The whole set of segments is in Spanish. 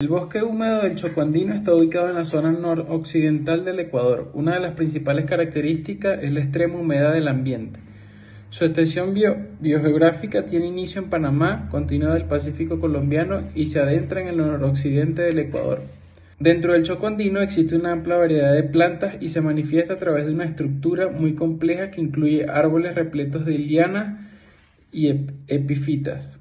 El bosque húmedo del Chocoandino está ubicado en la zona noroccidental del Ecuador. Una de las principales características es la extrema humedad del ambiente. Su extensión biogeográfica tiene inicio en Panamá, continúa del Pacífico colombiano y se adentra en el noroccidente del Ecuador. Dentro del Chocoandino existe una amplia variedad de plantas y se manifiesta a través de una estructura muy compleja que incluye árboles repletos de lianas y epifitas.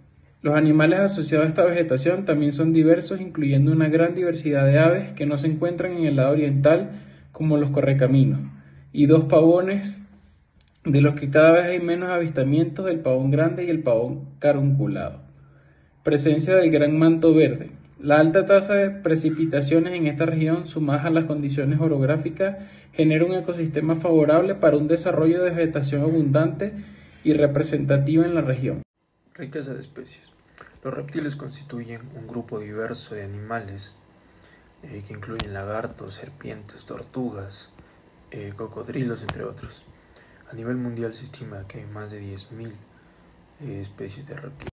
Los animales asociados a esta vegetación también son diversos, incluyendo una gran diversidad de aves que no se encuentran en el lado oriental, como los correcaminos, y dos pavones, de los que cada vez hay menos avistamientos del pavón grande y el pavón carunculado. Presencia del gran manto verde. La alta tasa de precipitaciones en esta región, sumadas a las condiciones orográficas, genera un ecosistema favorable para un desarrollo de vegetación abundante y representativa en la región. Riqueza de especies. Los reptiles constituyen un grupo diverso de animales eh, que incluyen lagartos, serpientes, tortugas, eh, cocodrilos, entre otros. A nivel mundial se estima que hay más de 10.000 eh, especies de reptiles.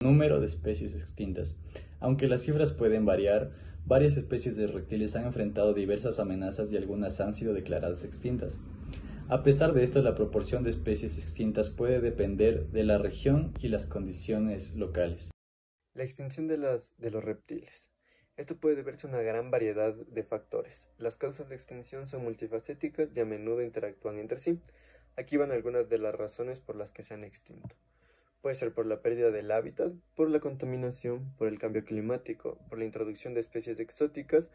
Número de especies extintas. Aunque las cifras pueden variar, varias especies de reptiles han enfrentado diversas amenazas y algunas han sido declaradas extintas. A pesar de esto, la proporción de especies extintas puede depender de la región y las condiciones locales. La extinción de, las, de los reptiles. Esto puede deberse a una gran variedad de factores. Las causas de extinción son multifacéticas y a menudo interactúan entre sí. Aquí van algunas de las razones por las que se han extinto. Puede ser por la pérdida del hábitat, por la contaminación, por el cambio climático, por la introducción de especies exóticas,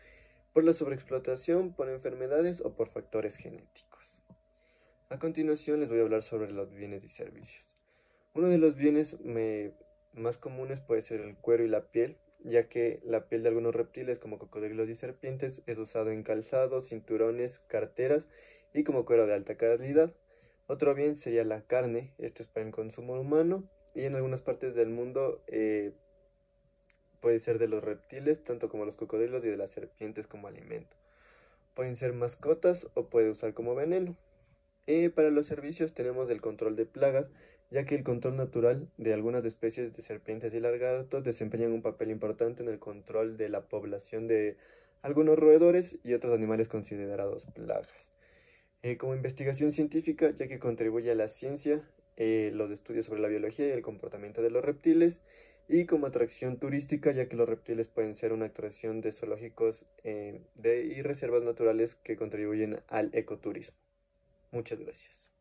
por la sobreexplotación, por enfermedades o por factores genéticos. A continuación les voy a hablar sobre los bienes y servicios. Uno de los bienes más comunes puede ser el cuero y la piel, ya que la piel de algunos reptiles como cocodrilos y serpientes es usado en calzados, cinturones, carteras y como cuero de alta calidad. Otro bien sería la carne, esto es para el consumo humano y en algunas partes del mundo eh, puede ser de los reptiles, tanto como los cocodrilos y de las serpientes como alimento. Pueden ser mascotas o puede usar como veneno. Y para los servicios tenemos el control de plagas, ya que el control natural de algunas especies de serpientes y lagartos desempeñan un papel importante en el control de la población de algunos roedores y otros animales considerados plagas. Eh, como investigación científica, ya que contribuye a la ciencia, eh, los estudios sobre la biología y el comportamiento de los reptiles, y como atracción turística, ya que los reptiles pueden ser una atracción de zoológicos eh, y reservas naturales que contribuyen al ecoturismo. Muchas gracias.